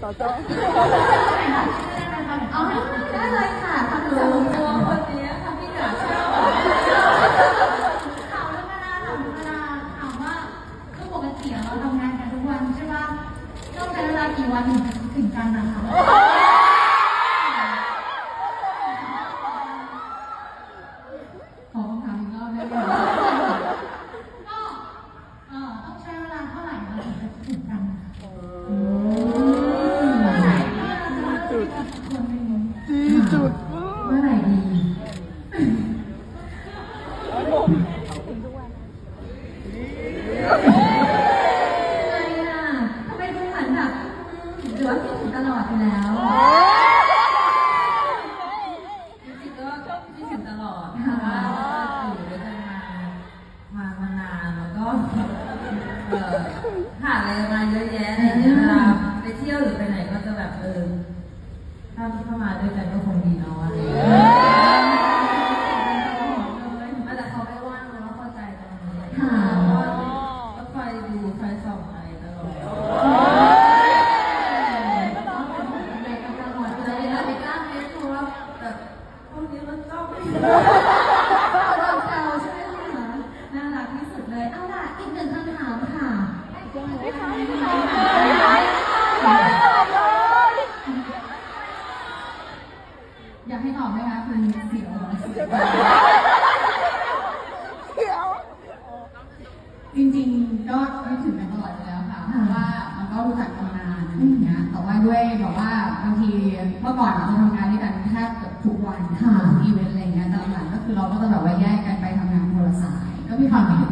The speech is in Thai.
สอจอเอาได้เลยค่ะทำตัวตัวคนนี้ค่ะพี่จ๋าชอบถามธรรมดาถามธรรมดาถามว่าคือปกติเราทำงานกันทุกวันใช่ป่ะต้องใช้เวลากี่วันถึงจะคิดถึงกันนะคะ ขอคำถามอีกรอบได้ไหมก็เอ่อต้องใช้เวลาเท่าไหร่เราถึงจะคิดถึงกันนะคะเมื่อไหร่ที่เราจะเลิกกับคนหนึ่ง ดีจุด เมื่อไหร่ดี ทำไมอะทำไมดูเหมือนแบบหรือ ว่าคิดถึงตลอดอยู่แล้วจริงๆก็คิดถึงตลอดเพราะว่าอยู่ด้วยกันมามามานานแล้วก็เอ่อผ่านอะไรมาเยอะแยะอะไรอย่างเงี้ยเวลาไปเที่ยวหรือไปไหนก็จะแบบเออถ้าถ้ามาด้วยกันก็คงดีเนาะอะไรอย่างเงี้ยแต่เขาไม่ว่างเลยว่าเข้าใจตรงนี้เพราะว่าก็คอยดูคอยส่องอะไรตลอด ตลอดเลย เราไปกล้าเม้นเพราะว่าแบบพวกนี้ มันจ้องเราแซวใช่ไหมคะน่ารักที่สุดเลย เอาล่ะอีกหนึ่งคำถามค่ะอยากให้ตอบไหมคะคุณเสียวเหรอเดี๋ยวจริงๆก็นึกถึงกันตลอดอยู่แล้วค่ะเพราะว่ามันก็รู้จักกันมานานอะไรอย่างเงี้ยแต่ว่าด้วยแบบว่าบางทีเมื่อก่อนเราทำงานด้วยกันแทบเกือบทุกวันค่ะอีเว คือเราก็จะแบบว่าแยกกันไปทำงานคนละสาย ก็มีความคิด